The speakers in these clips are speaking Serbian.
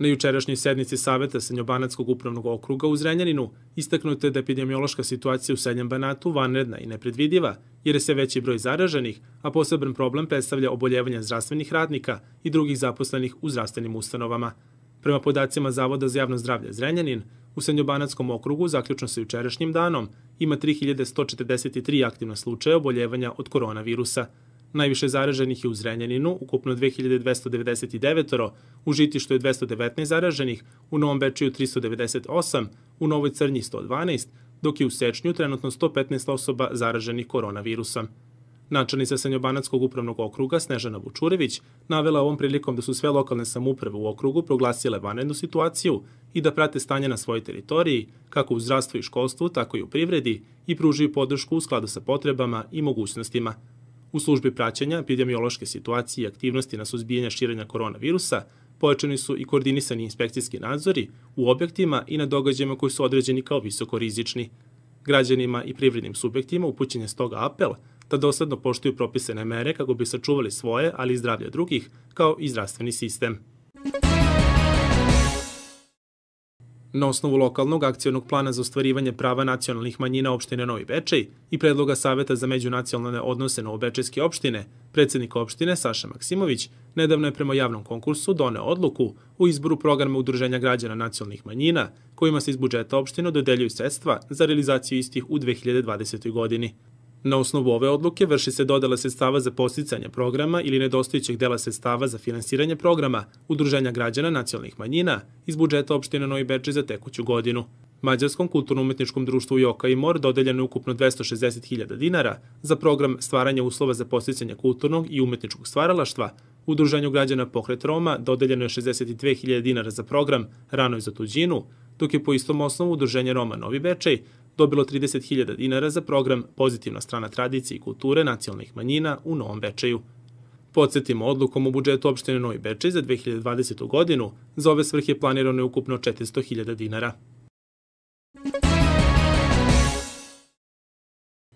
Na jučerašnjoj sednici Saveta Senjobanatskog upravnog okruga u Zrenjaninu istaknuto je da epidemiološka situacija u Senjem Banatu vanredna i nepredvidiva, jer je sve veći broj zaraženih, a poseban problem predstavlja oboljevanje zdravstvenih radnika i drugih zaposlenih u zdravstvenim ustanovama. Prema podacima Zavoda za javno zdravlje Zrenjanin, u Senjobanatskom okrugu, zaključno sa jučerašnjim danom, ima 3143 aktivna slučaja oboljevanja od koronavirusa – Najviše zaraženih je u Zrenjaninu, ukupno 2299, u Žitištu je 219 zaraženih, u Novom Bečiju 398, u Novoj Crnji 112, dok je u Sečnju trenutno 115 osoba zaraženih koronavirusom. Načelnica Sanjobanatskog upravnog okruga Snežana Vučurević navela ovom prilikom da su sve lokalne samuprave u okrugu proglasile vanrednu situaciju i da prate stanje na svojoj teritoriji, kako u zdravstvu i školstvu, tako i u privredi i pružaju podršku u skladu sa potrebama i mogućnostima. U službi praćenja epidemiološke situacije i aktivnosti na suzbijanje širenja koronavirusa pojačani su i koordinisani inspekcijski nadzori u objektima i na događajima koji su određeni kao visoko rizični. Građanima i privrednim subjektima upućen je stoga apel da dosledno poštuju propisane mere kako bi sačuvali svoje, ali i zdravlje drugih, kao i zdravstveni sistem. Na osnovu lokalnog akcionog plana za ostvarivanje prava nacionalnih manjina opštine Novi Bečej i predloga Saveta za međunacionalne odnose Novobečejske opštine, predsednik opštine Saša Maksimović nedavno je prema javnom konkursu doneo odluku o izboru programa Udruženja građana nacionalnih manjina, kojima se iz budžeta opštine dodeljuju sredstva za realizaciju istih u 2020. godini. Na osnovu ove odluke vrši se dodala sredstava za posticanje programa ili nedostojićeg dela sredstava za finansiranje programa Udruženja građana nacionalnih manjina iz budžeta opštine Novi Bečej za tekuću godinu. Mađarskom kulturno-umetničkom društvu Joka i Mor dodeljeno je ukupno 260.000 dinara za program stvaranja uslova za posticanje kulturnog i umetničkog stvaralaštva, Udruženju građana Pokret Roma dodeljeno je 62.000 dinara za program Rano za tuđinu, dok je po istom osnovu Udruženje Roma Novi Bečej dobilo 30.000 dinara za program Pozitivna strana tradicije i kulture nacionalnih manjina u Novom Bečeju. Podsjetimo, odlukom u budžetu opštine Novi Bečej za 2020. godinu za ove svrhe planirano je ukupno 400.000 dinara.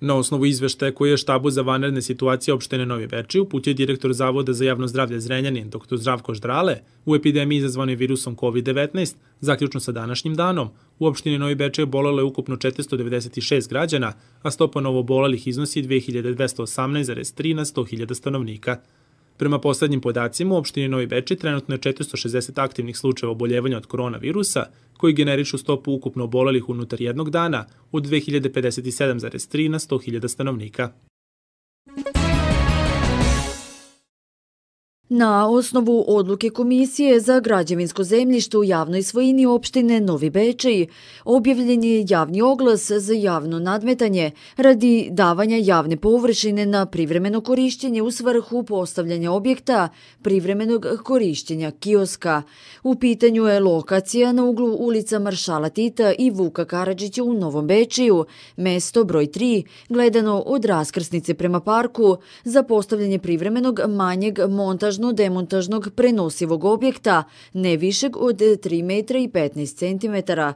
Na osnovu izveštaja koji je štabu za vanredne situacije opštine Novi Beči uputio direktor Zavoda za javno zdravlje Zrenjanin, dr. Zdravko Ždrale, u epidemiji izazvanoj virusom COVID-19, zaključno sa današnjim danom, u opštini Novi Beče bolelo je ukupno 496 građana, a stopa novobolelih iznosi 2218,3 na 100.000 stanovnika. Prema poslednjim podacima, u opštini Novi Beči trenutno je 460 aktivnih slučajeva oboljevanja od koronavirusa, koji generišu stopu ukupno obolelih unutar jednog dana od 2057,3 na 100.000 stanovnika. Na osnovu odluke Komisije za građevinsko zemljište u javnoj svojini opštine Novi Bečej objavljen je javni oglas za javno nadmetanje radi davanja javne površine na privremeno korišćenje u svrhu postavljanja objekta privremenog korišćenja kioska. U pitanju je lokacija na uglu ulica Maršala Tita i Vuka Karadžića u Novom Bečeju, mesto broj 3, gledano od raskrsnice prema parku za postavljanje privremenog manjeg montažnog montažno-demontažnog prenosivog objekta, ne višeg od 3 metra i 15 centimetara.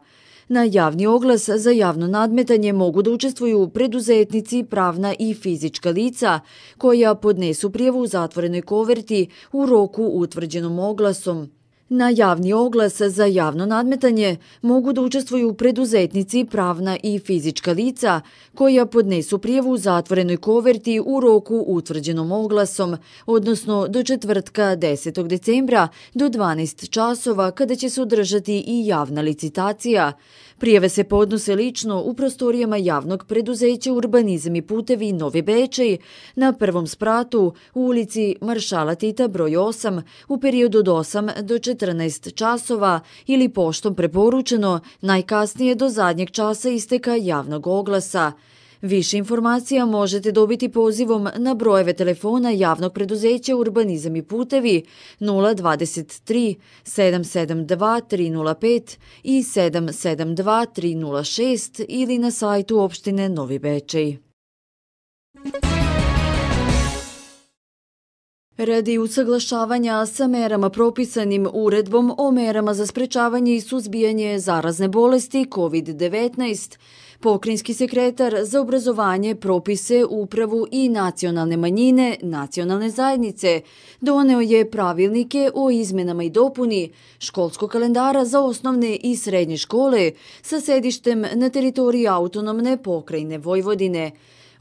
Na javni oglas za javno nadmetanje mogu da učestvuju preduzetnici, pravna i fizička lica koja podnesu prijavu u zatvorenoj koverti u roku utvrđenom oglasom. Na javni oglas za javno nadmetanje mogu da učestvuju preduzetnici, pravna i fizička lica koja podnesu prijevu u zatvorenoj koverti u roku utvrđenom oglasom, odnosno do četvrtka 10. decembra do 12 časova kada će se održati i javna licitacija. Prijeve se podnose lično u prostorijama javnog preduzeća Urbanizam i putevi Novi Bečej na prvom spratu u ulici Maršala Tita broj 8 u periodu od 8 do 14 časova ili poštom preporučeno najkasnije do zadnjeg časa isteka javnog oglasa. Više informacija možete dobiti pozivom na brojeve telefona javnog preduzeća Urbanizam i putevi 023 772 305 i 772 306 ili na sajtu opštine Novi Bečej. Radi usaglašavanja sa merama propisanim uredbom o merama za sprečavanje i suzbijanje zarazne bolesti COVID-19, Pokrinjski sekretar za obrazovanje, propise, upravu i nacionalne manjine, nacionalne zajednice, doneo je pravilnike o izmenama i dopuni školskog kalendara za osnovne i srednje škole sa sedištem na teritoriji autonomne pokrajine Vojvodine.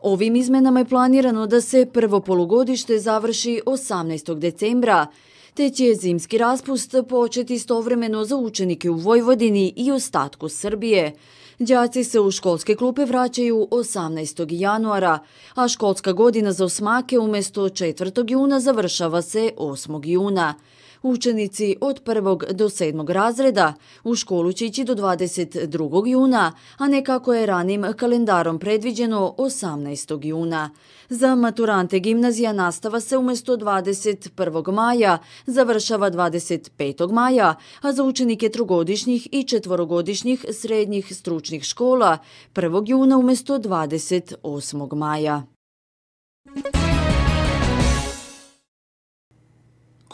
Ovim izmenama je planirano da se prvo polugodište završi 18. decembra, te će zimski raspust početi istovremeno za učenike u Vojvodini i ostatku Srbije. Đaci se u školske klupe vraćaju 18. januara, a školska godina za osmake umesto 4. juna završava se 8. juna. Učenici od prvog do sedmog razreda u školu će ići do 22. juna, a ne kako je ranim kalendarom predviđeno 18. juna. Za maturante gimnazija nastava se umesto 21. maja završava 25. maja, a za učenike trogodišnjih i četvorogodišnjih srednjih stručnih škola 1. juna umesto 28. maja.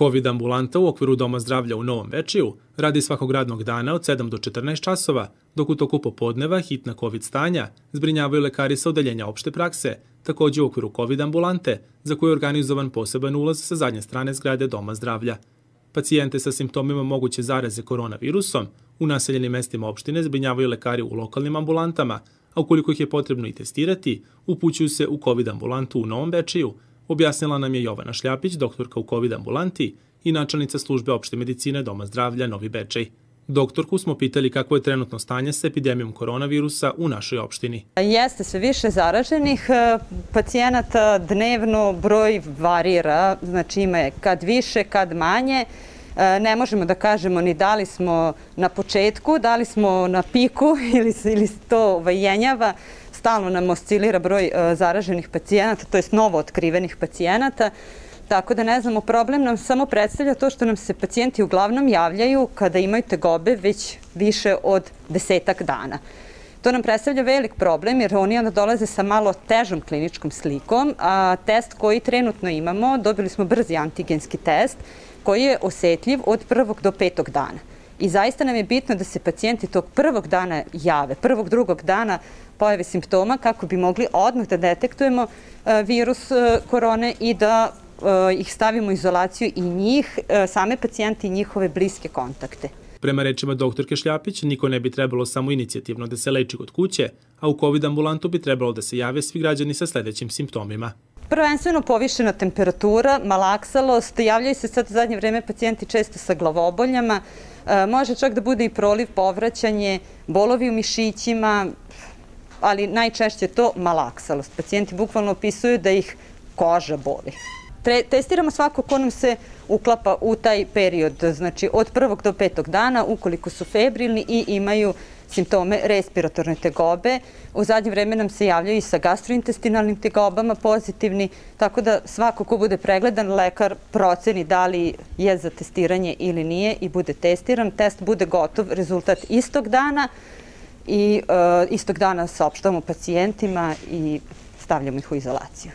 COVID ambulanta u okviru Doma zdravlja u Novom Večiju radi svakog radnog dana od 7 do 14 časova, dok u toku popodneva hitna COVID stanja zbrinjavaju lekari sa odeljenja opšte prakse, takođe u okviru COVID ambulante, za koju je organizovan poseban ulaz sa zadnje strane zgrade Doma zdravlja. Pacijente sa simptomima moguće zaraze koronavirusom u naseljenim mestima opštine zbrinjavaju lekari u lokalnim ambulantama, a ukoliko ih je potrebno i testirati, upućuju se u COVID ambulantu u Novom Bečiju, objasnila nam je Jovana Šljapić, doktorka u COVID ambulanti i načelnica službe opšte medicine Doma zdravlja Novi Bečej. Doktorku smo pitali kako je trenutno stanje s epidemijom koronavirusa u našoj opštini. Jeste sve više zaraženih e, pacijenata, dnevno broj varira, znači ima je kad više, kad manje. E, ne možemo da kažemo ni da li smo na početku, da li smo na piku ili, ili to vajenjava stalno nam oscilira broj e, zaraženih pacijenata, to je novo otkrivenih pacijenata, tako da ne znamo, problem nam samo predstavlja to što nam se pacijenti uglavnom javljaju kada imaju tegobe već više od desetak dana. To nam predstavlja velik problem jer oni onda dolaze sa malo težom kliničkom slikom, a test koji trenutno imamo, dobili smo brzi antigenski test koji je osetljiv od prvog do petog dana. I zaista nam je bitno da se pacijenti tog prvog dana jave, prvog, drugog dana pojave simptoma kako bi mogli odmah da detektujemo e, virus e, korone i da e, ih stavimo u izolaciju i njih, same pacijente i njihove bliske kontakte. Prema rečima doktorke Šljapić, niko ne bi trebalo samo inicijativno da se leči kod kuće, a u COVID ambulantu bi trebalo da se jave svi građani sa sledećim simptomima. Prvenstveno povišena temperatura, malaksalost, javljaju se sad u zadnje vreme pacijenti često sa glavoboljama, može čak da bude i proliv, povraćanje, bolovi u mišićima, ali najčešće to malaksalost. Pacijenti bukvalno opisuju da ih koža boli. Testiramo svako ko nam se uklapa u taj period, znači od prvog do petog dana, ukoliko su febrilni i imaju simptome respiratorne tegobe. U zadnje vreme nam se javljaju i sa gastrointestinalnim tegobama pozitivni, tako da svako ko bude pregledan, lekar proceni da li je za testiranje ili nije i bude testiran. Test bude gotov, rezultat istog dana i uh, istog dana saopštavamo pacijentima i stavljamo ih u izolaciju.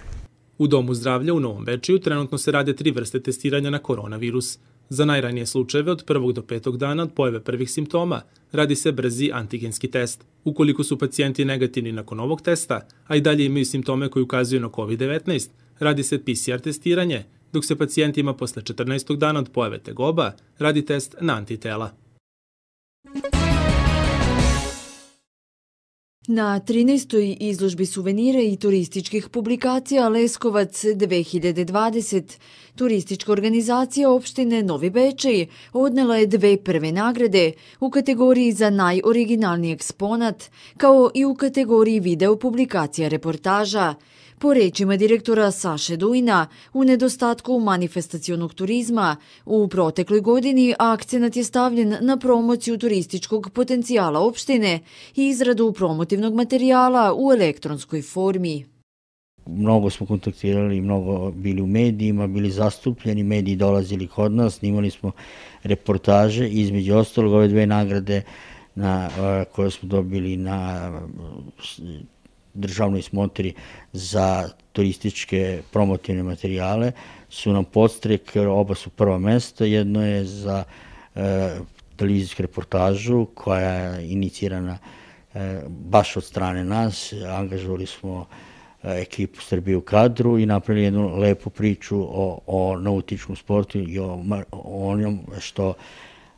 U Domu zdravlja u Novom Bečiju trenutno se rade tri vrste testiranja na koronavirus. Za najranije slučajeve od prvog do petog dana od pojave prvih simptoma radi se brzi antigenski test. Ukoliko su pacijenti negativni nakon ovog testa, a i dalje imaju simptome koji ukazuju na COVID-19, radi se PCR testiranje, dok se pacijentima posle 14. dana od pojave tegoba radi test na antitela. Na 13. izložbi suvenira i turističkih publikacija Leskovac 2020 turistička organizacija opštine Novi Bečej odnela je dve prve nagrade u kategoriji za najoriginalniji eksponat, kao i u kategoriji video publikacija reportaža – Po rečima direktora Saše Dujna, u nedostatku manifestacionog turizma, u protekloj godini akcenat je stavljen na promociju turističkog potencijala opštine i izradu promotivnog materijala u elektronskoj formi. Mnogo smo kontaktirali, mnogo bili u medijima, bili zastupljeni, mediji dolazili kod nas, snimali smo reportaže, između ostalog ove dve nagrade na, koje smo dobili na državnoj smontri za turističke promotivne materijale su nam podstrek, oba su prva mesta, jedno je za e, televizijsku reportažu koja je inicirana e, baš od strane nas, angažovali smo e, ekipu Srbije u kadru i napravili jednu lepu priču o, o nautičkom sportu i o, o onom što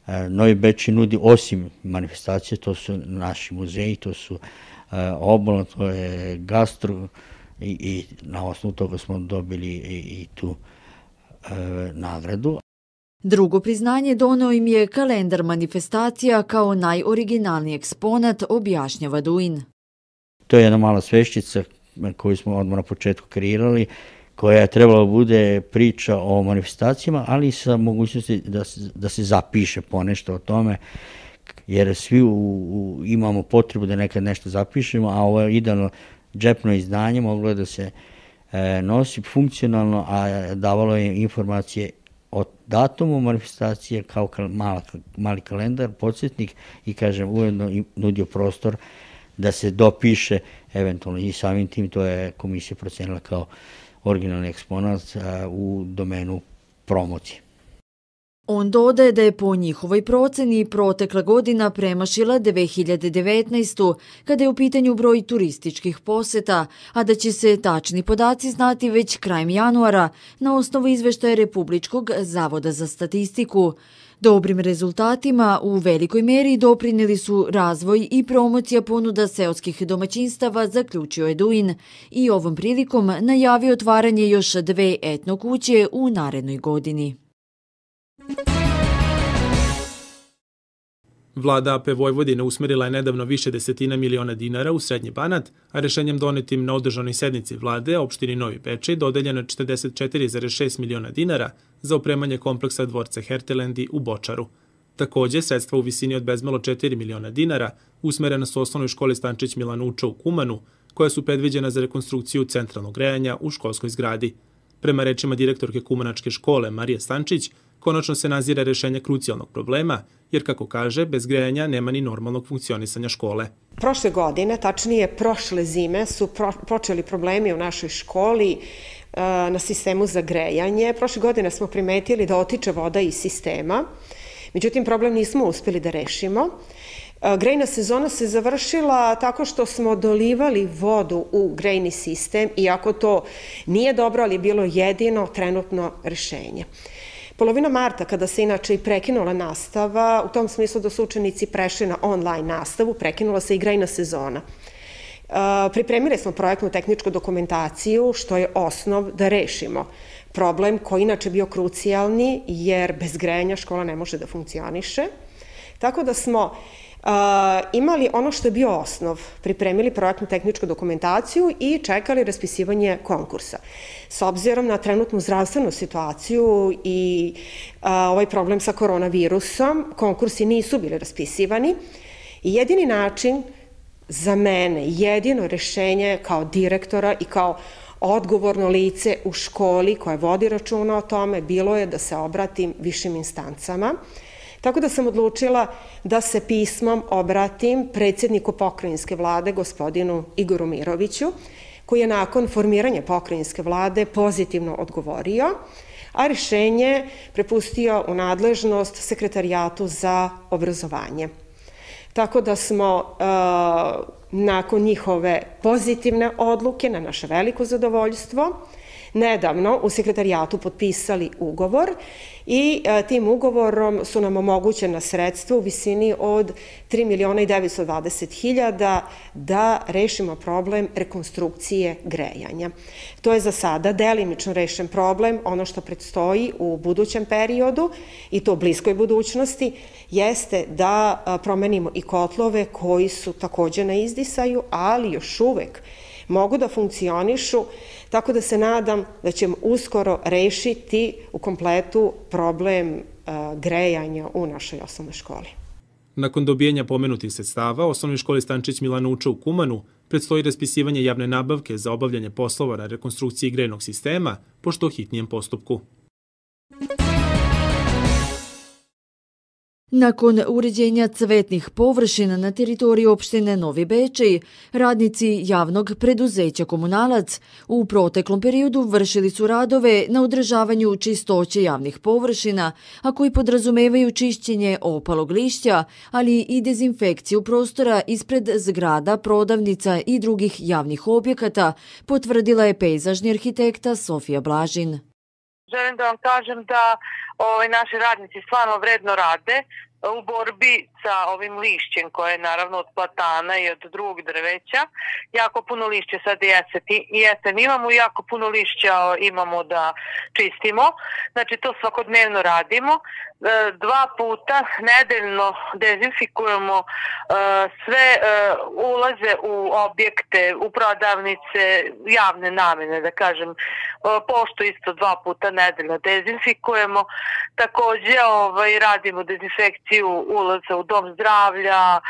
e, Novi Beči nudi osim manifestacije, to su naši muzeji, to su e, obalno, to je gastro i, i na osnovu toga smo dobili i, i tu e, nagradu. Drugo priznanje donao im je kalendar manifestacija kao najoriginalniji eksponat, objašnjava Duin. To je jedna mala sveščica koju smo odmah na početku kreirali, koja je trebala da bude priča o manifestacijama, ali sa mogućnosti da, da se zapiše ponešto o tome, jer svi u, u, imamo potrebu da nekad nešto zapišemo, a ovo je idealno džepno izdanje, moglo je da se e, nosi funkcionalno, a davalo je informacije od datumu manifestacije kao mala, mali kalendar, podsjetnik i kažem ujedno nudio prostor da se dopiše eventualno i samim tim to je komisija procenila kao originalni eksponat u domenu promocije. On dodaje da je po njihovoj proceni protekla godina premašila 2019. kada je u pitanju broj turističkih poseta, a da će se tačni podaci znati već krajem januara na osnovu izveštaja Republičkog zavoda za statistiku. Dobrim rezultatima u velikoj meri doprinili su razvoj i promocija ponuda seoskih domaćinstava, zaključio Eduin i ovom prilikom najavio otvaranje još dve etno kuće u narednoj godini. Vlada AP Vojvodine usmerila je nedavno više desetina miliona dinara u Srednji Banat, a rešenjem donetim na održanoj sednici vlade opštini Novi Pečej dodeljeno je 44,6 miliona dinara za opremanje kompleksa dvorca Hertelendi u Bočaru. Takođe, sredstva u visini od bezmalo 4 miliona dinara usmerena su osnovnoj školi Stančić Milanuča u Kumanu, koja su predviđena za rekonstrukciju centralnog grejanja u školskoj zgradi. Prema rečima direktorke Kumanačke škole Marije Stančić, konačno se nazira rešenje krucijalnog problema, jer kako kaže, bez grejanja nema ni normalnog funkcionisanja škole. Prošle godine, tačnije prošle zime, su pro, počeli problemi u našoj školi e, na sistemu za grejanje. Prošle godine smo primetili da otiče voda iz sistema, međutim problem nismo uspeli da rešimo. E, grejna sezona se završila tako što smo dolivali vodu u grejni sistem, iako to nije dobro, ali je bilo jedino trenutno rešenje. Polovina marta, kada se inače i prekinula nastava, u tom smislu da su učenici prešli na online nastavu, prekinula se i grejna sezona. Pripremili smo projektnu tehničku dokumentaciju, što je osnov da rešimo problem koji inače bio krucijalni, jer bez grejanja škola ne može da funkcioniše. Tako da smo imali ono što je bio osnov, pripremili projektnu tehničku dokumentaciju i čekali raspisivanje konkursa. S obzirom na trenutnu zdravstvenu situaciju i ovaj problem sa koronavirusom, konkursi nisu bili raspisivani. I jedini način za mene, jedino rešenje kao direktora i kao odgovorno lice u školi koje vodi računa o tome bilo je da se obratim višim instancama, Tako da sam odlučila da se pismom obratim predsjedniku pokrajinske vlade, gospodinu Igoru Miroviću, koji je nakon formiranja pokrajinske vlade pozitivno odgovorio, a rešenje prepustio u nadležnost sekretarijatu za obrazovanje. Tako da smo uh, nakon njihove pozitivne odluke, na naše veliko zadovoljstvo, nedavno u sekretarijatu potpisali ugovor i e, tim ugovorom su nam omogućena sredstva u visini od 3 miliona i 920 hiljada da rešimo problem rekonstrukcije grejanja. To je za sada delimično rešen problem. Ono što predstoji u budućem periodu i to u bliskoj budućnosti jeste da promenimo i kotlove koji su takođe na izdisaju, ali još uvek mogu da funkcionišu, tako da se nadam da ćemo uskoro rešiti u kompletu problem uh, grejanja u našoj osnovnoj školi. Nakon dobijenja pomenutih sredstava, osnovnoj školi Stančić Milanuča u Kumanu predstoji raspisivanje javne nabavke za obavljanje poslova na rekonstrukciji grejnog sistema, pošto hitnijem postupku. Nakon uređenja cvetnih površina na teritoriji opštine Novi Bečej, radnici javnog preduzeća Komunalac u proteklom periodu vršili su radove na održavanju čistoće javnih površina, a koji podrazumevaju čišćenje opalog lišća, ali i dezinfekciju prostora ispred zgrada, prodavnica i drugih javnih objekata, potvrdila je pejzažni arhitekta Sofija Blažin. Želim da vam kažem da ovaj, naši radnici stvarno vredno rade u borbi sa ovim lišćem koje je naravno od platana i od drugog drveća. Jako puno lišća sad jeseti, jesen imamo, jako puno lišća imamo da čistimo. Znači to svakodnevno radimo. E, dva puta nedeljno dezinfikujemo e, sve e, ulaze u objekte, u prodavnice, javne namene, da kažem. Pošto isto dva puta nedeljno dezinfikujemo. Takođe ovaj, radimo dezinfekciju ulaza u dom zdravlja,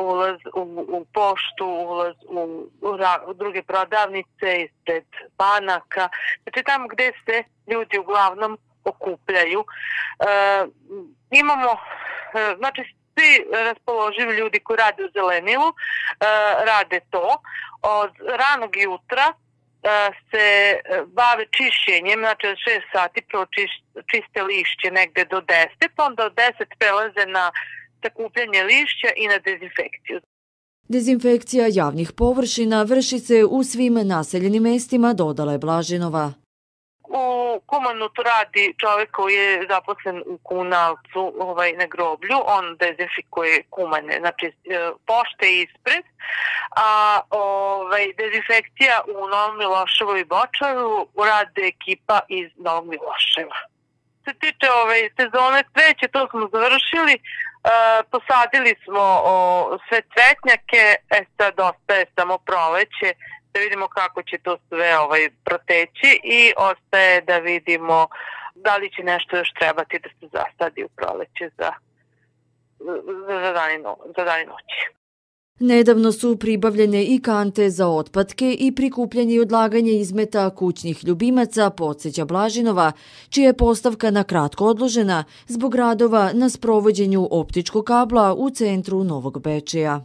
ulaz u, u poštu, ulaz u, u, u druge prodavnice, ispred banaka. Znači tamo gde se ljudi uglavnom okupljaju. E, imamo, e, znači svi raspoloživi ljudi koji rade u zelenilu e, rade to. Od ranog jutra e, se bave čišćenjem, znači od 6 sati prvo čiste lišće negde do 10, onda od 10 prelaze na sakupljanje lišća i na dezinfekciju. Dezinfekcija javnih površina vrši se u svim naseljenim mestima, dodala je Blažinova. U Kumanutu radi čovek koji je zaposlen u Kunalcu ovaj, na groblju, on dezinfikuje kumane, znači e, pošte ispred, a ovaj, dezinfekcija u Novom Miloševu i Bočaru rade ekipa iz Novog Miloševa. Se tiče ovaj, sezone cveće, to smo završili, posadili smo o, sve cvetnjake, e sad ostaje samo proleće, da vidimo kako će to sve ovaj proteći i ostaje da vidimo da li će nešto još trebati da se zasadi u proleće za, za, za dan i noći. Nedavno su pribavljene i kante za otpadke i prikupljanje i odlaganje izmeta kućnih ljubimaca, podsjeća Blažinova, čija je postavka na kratko odložena zbog radova na sprovođenju optičkog kabla u centru Novog Bečeja.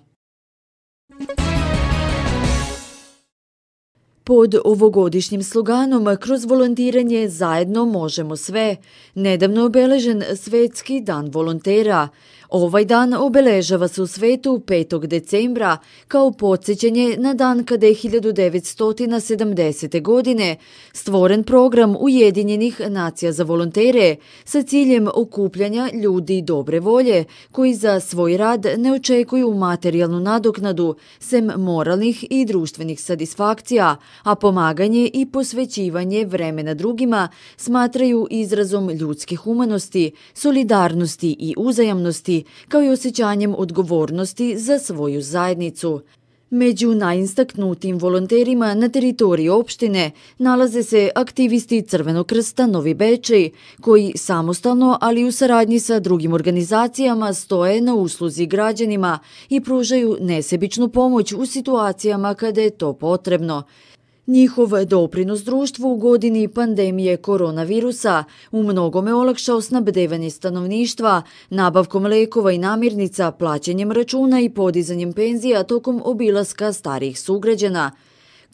Pod ovogodišnjim sloganom kroz volontiranje zajedno možemo sve, nedavno obeležen Svetski dan volontera – Ovaj dan obeležava se u svetu 5. decembra kao podsjećanje na dan kada je 1970. godine stvoren program Ujedinjenih nacija za volontere sa ciljem okupljanja ljudi dobre volje koji za svoj rad ne očekuju materijalnu nadoknadu sem moralnih i društvenih satisfakcija, a pomaganje i posvećivanje vremena drugima smatraju izrazom ljudske humanosti, solidarnosti i uzajamnosti kao i osjećanjem odgovornosti za svoju zajednicu. Među najinstaknutim volonterima na teritoriji opštine nalaze se aktivisti Crvenog krsta Novi Bečej, koji samostalno, ali u saradnji sa drugim organizacijama stoje na usluzi građanima i pružaju nesebičnu pomoć u situacijama kada je to potrebno. Njihov doprinos društvu u godini pandemije koronavirusa. U mnogome olakšao snabdevanje stanovništva, nabavkom lekova i namirnica, plaćanjem računa i podizanjem penzija tokom obilaska starih sugrađana –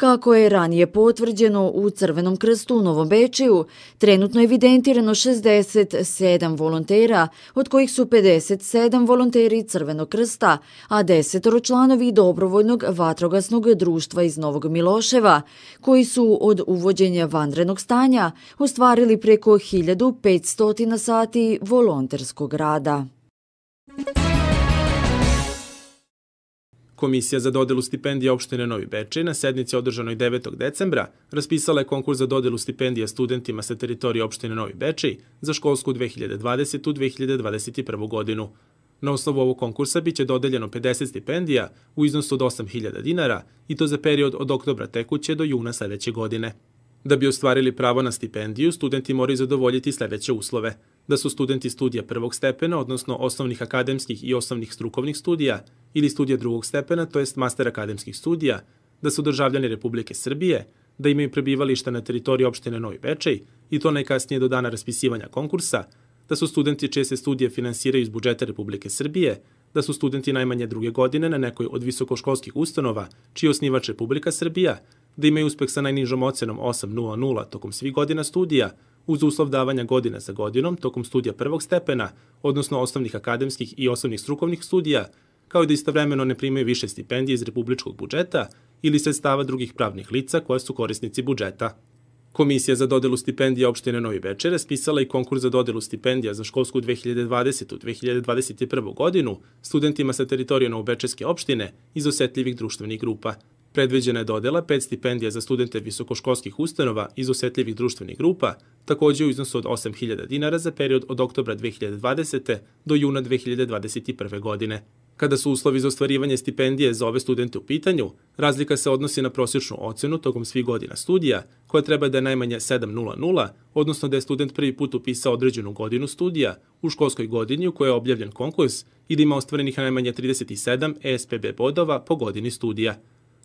Kako je ranije potvrđeno u Crvenom krstu u Novom Bečeju, trenutno je evidentirano 67 volontera, od kojih su 57 volonteri Crvenog krsta, a 10 članovi dobrovoljnog vatrogasnog društva iz Novog Miloševa, koji su od uvođenja vanrednog stanja ostvarili preko 1500 sati volonterskog rada. Komisija za dodelu stipendija opštine Novi Bečej na sednici održanoj 9. decembra raspisala je konkurs za dodelu stipendija studentima sa teritorije opštine Novi Bečej za školsku 2020-2021. godinu. Na osnovu ovog konkursa biće dodeljeno 50 stipendija u iznosu od 8.000 dinara i to za period od oktobra tekuće do juna sledeće godine. Da bi ostvarili pravo na stipendiju, studenti moraju zadovoljiti sledeće uslove. Da su studenti studija prvog stepena, odnosno osnovnih akademskih i osnovnih strukovnih studija, ili studija drugog stepena, to jest master akademskih studija, da su državljani Republike Srbije, da imaju prebivališta na teritoriji opštine Novi Bečej i to najkasnije do dana raspisivanja konkursa, da su studenti čije se studije finansiraju iz budžeta Republike Srbije, da su studenti najmanje druge godine na nekoj od visokoškolskih ustanova, čiji je osnivač Republika Srbija, da imaju uspeh sa najnižom ocenom 8.00 tokom svih godina studija, uz uslov davanja godine za godinom tokom studija prvog stepena, odnosno osnovnih akademskih i osnovnih strukovnih studija, kao i da istovremeno ne primaju više stipendije iz republičkog budžeta ili sredstava drugih pravnih lica koja su korisnici budžeta. Komisija za dodelu stipendija opštine Novi Bečej raspisala i konkurs za dodelu stipendija za školsku 2020-2021 godinu studentima sa teritorije Novobečejske opštine iz osetljivih društvenih grupa. Predviđena je dodela pet stipendija za studente visokoškolskih ustanova iz osetljivih društvenih grupa, takođe u iznosu od 8.000 dinara za period od oktobra 2020. do juna 2021. godine. Kada su uslovi za ostvarivanje stipendije za ove studente u pitanju, razlika se odnosi na prosječnu ocenu tokom svih godina studija, koja treba da je najmanje 7.00, odnosno da je student prvi put upisao određenu godinu studija u školskoj godini u kojoj je objavljen konkurs i da ima ostvarenih najmanje 37 ESPB bodova po godini studija.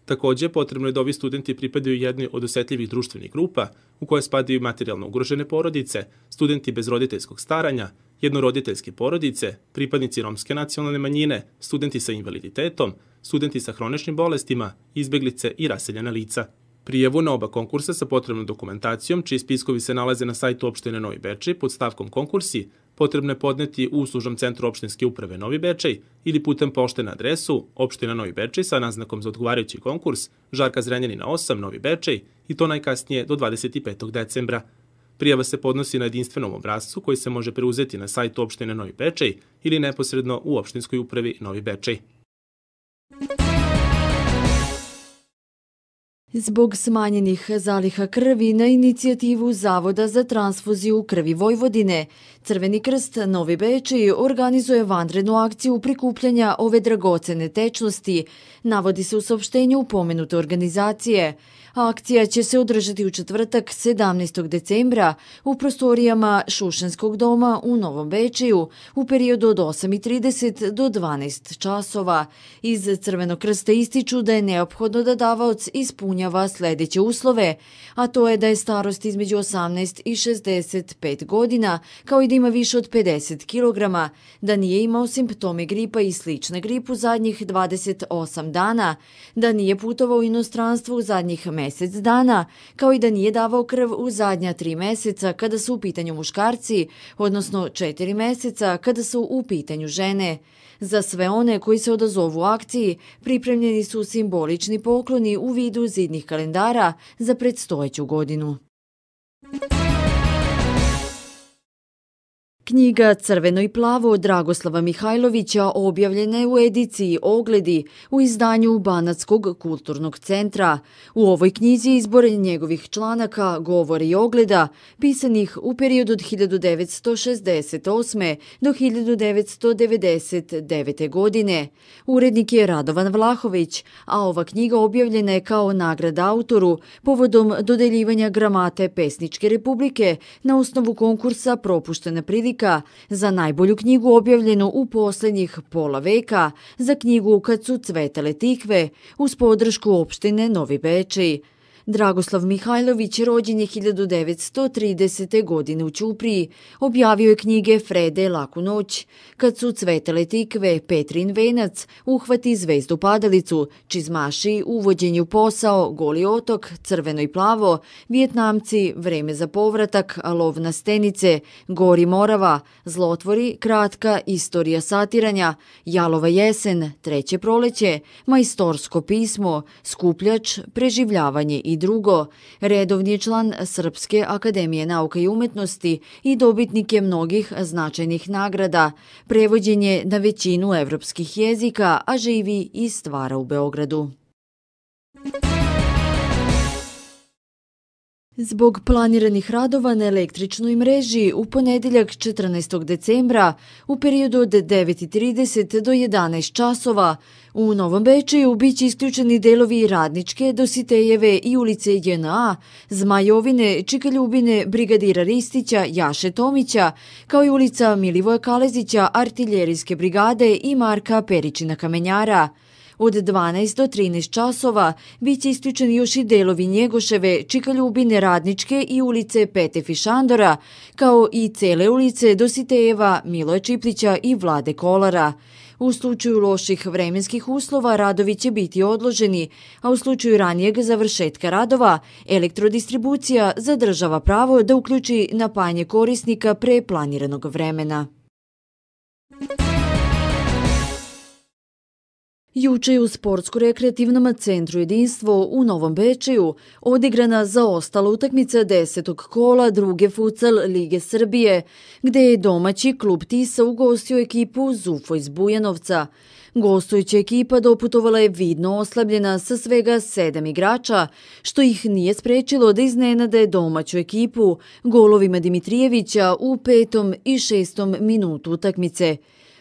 Takođe, potrebno je da ovi studenti pripadaju jednoj od osetljivih društvenih grupa u koje spadaju materijalno ugrožene porodice, studenti bez roditeljskog staranja, jednoroditeljske porodice, pripadnici romske nacionalne manjine, studenti sa invaliditetom, studenti sa hroničnim bolestima, izbeglice i raseljena lica. Prijavu na oba konkursa sa potrebnom dokumentacijom, čiji spiskovi se nalaze na sajtu opštine Novi Bečej pod stavkom konkursi, potrebno je podneti u uslužnom centru opštinske uprave Novi Bečej ili putem pošte na adresu opština Novi Bečej sa naznakom za odgovarajući konkurs Žarka Zrenjanina 8 Novi Bečej i to najkasnije do 25. decembra. Prijava se podnosi na jedinstvenom obrazcu koji se može preuzeti na sajtu opštine Novi Bečej ili neposredno u opštinskoj upravi Novi Bečej. Zbog smanjenih zaliha krvi na inicijativu Zavoda za transfuziju krvi Vojvodine, Crveni krst Novi Bečej organizuje vanrednu akciju prikupljanja ove dragocene tečnosti, navodi se u saopštenju pomenute organizacije – Akcija će se održati u četvrtak 17. decembra u prostorijama Šušenskog doma u Novom Bečeju u periodu od 8.30 do 12 časova. Iz Crvenog krsta ističu da je neophodno da davaoc ispunjava sledeće uslove, a to je da je starost između 18 i 65 godina, kao i da ima više od 50 kg, da nije imao simptome gripa i slične gripu zadnjih 28 dana, da nije putovao u inostranstvo u zadnjih mesec mesec dana, kao i da nije davao krv u zadnja tri meseca kada su u pitanju muškarci, odnosno četiri meseca kada su u pitanju žene. Za sve one koji se odazovu akciji, pripremljeni su simbolični pokloni u vidu zidnih kalendara za predstojeću godinu. Knjiga Crveno i plavo Dragoslava Mihajlovića objavljena je u ediciji Ogledi u izdanju Banatskog kulturnog centra. U ovoj knjizi izbor njegovih članaka, govora i ogleda, pisanih u periodu od 1968. do 1999. godine. Urednik je Radovan Vlahović, a ova knjiga objavljena je kao nagrada autoru povodom dodeljivanja gramate Pesničke republike na osnovu konkursa Propuštena prilika Republika za najbolju knjigu objavljenu u poslednjih pola veka, za knjigu Kad su cvetale tikve, uz podršku opštine Novi Bečej. Dragoslav Mihajlović rođen je 1930. godine u Ćupriji. Objavio je knjige Frede Laku noć, Kad su cvetale tikve, Petrin venac, Uhvati zvezdu padalicu, Čizmaši, Uvođenju posao, Goli otok, Crveno i plavo, Vjetnamci, Vreme za povratak, Lov na stenice, Gori Morava, Zlotvori, Kratka, Istorija satiranja, Jalova jesen, Treće proleće, Majstorsko pismo, Skupljač, Preživljavanje i drugo, redovni je član Srpske akademije nauka i umetnosti i dobitnik je mnogih značajnih nagrada. Prevođen je na većinu evropskih jezika, a živi i stvara u Beogradu. Zbog planiranih radova na električnoj mreži u ponedeljak 14. decembra u periodu od 9.30 do 11 časova u Novom Bečeju biće isključeni delovi Radničke, Dositejeve i ulice JNA, Zmajovine, Čikaljubine, Brigadira Ristića, Jaše Tomića, kao i ulica Milivoja Kalezića, Artiljerijske brigade i Marka Peričina Kamenjara – Od 12 do 13 časova bit će isključeni još i delovi Njegoševe, Čikaljubine, Radničke i ulice Pete Fišandora, kao i cele ulice Dositejeva, Miloja Čiplića i Vlade Kolara. U slučaju loših vremenskih uslova radovi će biti odloženi, a u slučaju ranijeg završetka radova elektrodistribucija zadržava pravo da uključi napajanje korisnika pre planiranog vremena. Juče je u Sportsko-rekreativnom centru Jedinstvo u Novom Bečeju odigrana zaostala utakmica desetog kola druge futsal Lige Srbije, gde je domaći klub Tisa ugostio ekipu Zufo iz Bujanovca. Gostujuća ekipa doputovala je vidno oslabljena sa svega sedam igrača, što ih nije sprečilo da iznenade domaću ekipu golovima Dimitrijevića u petom i šestom minutu utakmice.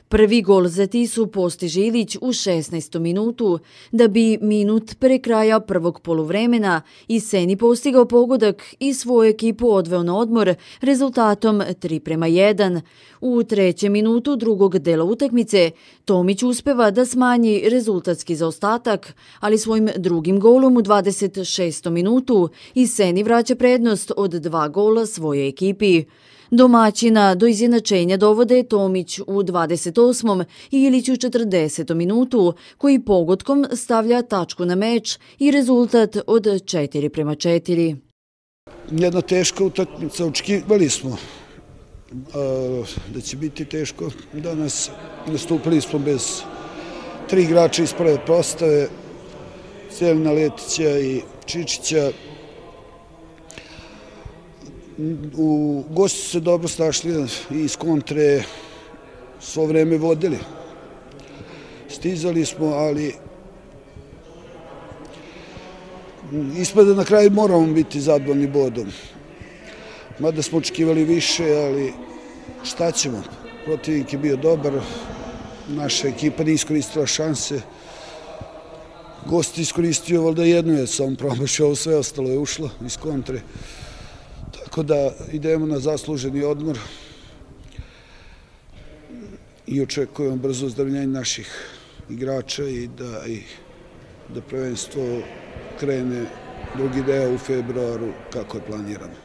Prvi gol za Tisu postiže Ilić u 16. minutu, da bi minut pre kraja prvog poluvremena i Seni postigao pogodak i svoju ekipu odveo na odmor rezultatom 3 prema 1. U trećem minutu drugog dela utakmice Tomić uspeva da smanji rezultatski zaostatak, ali svojim drugim golom u 26. minutu i Seni vraća prednost od dva gola svojoj ekipi. Domaćina do izjednačenja dovode Tomić u 28. i Ilić u 40. minutu, koji pogodkom stavlja tačku na meč i rezultat od 4 prema 4. Jedna teška utakmica, očekivali smo da će biti teško. Danas nastupili smo bez tri igrača iz prve postave, Celina Letića i Čičića, u gosti su se dobro snašli i iz kontre svo vreme vodili. Stizali smo, ali ispada na kraju moramo biti zadovoljni bodom. Mada smo očekivali više, ali šta ćemo? Protivnik je bio dobar, naša ekipa nije iskoristila šanse. Gost iskoristio valjda jednu je sam promašao, sve ostalo je ušlo iz kontre. Tako da idemo na zasluženi odmor i očekujemo brzo zdravljenje naših igrača i da, i da prvenstvo krene drugi deo u februaru kako je planirano.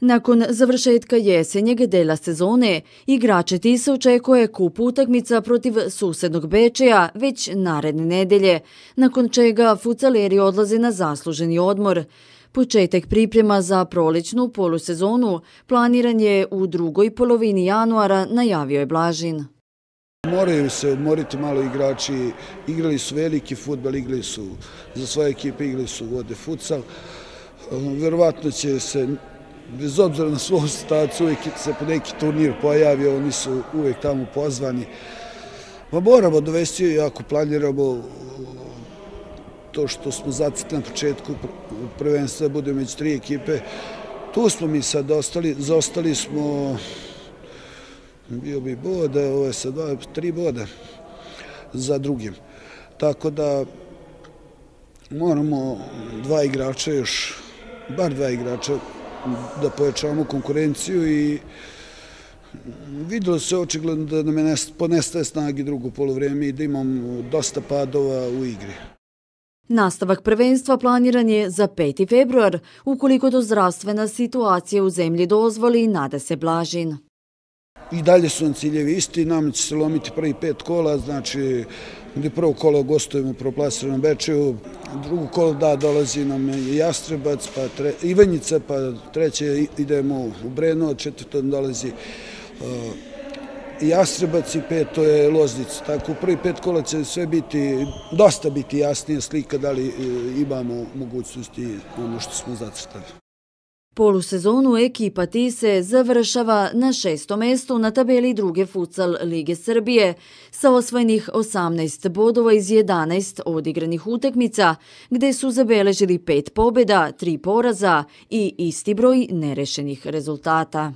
Nakon završetka jesenjeg dela sezone, igrače Tisa očekuje kup utakmica protiv susednog Bečeja već naredne nedelje, nakon čega fucaleri odlaze na zasluženi odmor. Početak priprema za prolećnu polusezonu planiran je u drugoj polovini januara, najavio je Blažin. Moraju se odmoriti malo igrači, igrali su veliki futbal, igrali su za svoje ekipe, igrali su vode futsal. Verovatno će se, bez obzira na svoju situaciju, uvijek se po neki turnir pojavi, oni su uvijek tamo pozvani. Ma moramo dovesti, ako planiramo to što smo zacitli na početku prvenstva, budemo među tri ekipe. Tu smo mi sad ostali, zaostali smo, bio bi boda, ovo je sad dva, tri boda za drugim. Tako da moramo dva igrača još, bar dva igrača, da pojačavamo konkurenciju i videlo se očigledno da nam je ponestaje snagi drugo polovreme i da imamo dosta padova u igri. Nastavak prvenstva planiran je za 5. februar, ukoliko to zdravstvena situacija u zemlji dozvoli, nada se Blažin. I dalje su nam ciljevi isti, nam će se lomiti prvi pet kola, znači gde prvo kolo gostujemo u proplasiranom Bečeju, drugo kolo da dolazi nam Jastrebac, pa Ivanjica, pa treće idemo u Breno, četvrto dolazi Jastrebac i peto je Loznica. Tako u prvi pet kola će sve biti, dosta biti jasnija slika da li e, imamo mogućnosti ono što smo zacrtali. Polusezonu ekipa Tise završava na šestom mestu na tabeli druge futsal Lige Srbije sa osvojenih 18 bodova iz 11 odigranih utekmica, gde su zabeležili pet pobjeda, tri poraza i isti broj nerešenih rezultata.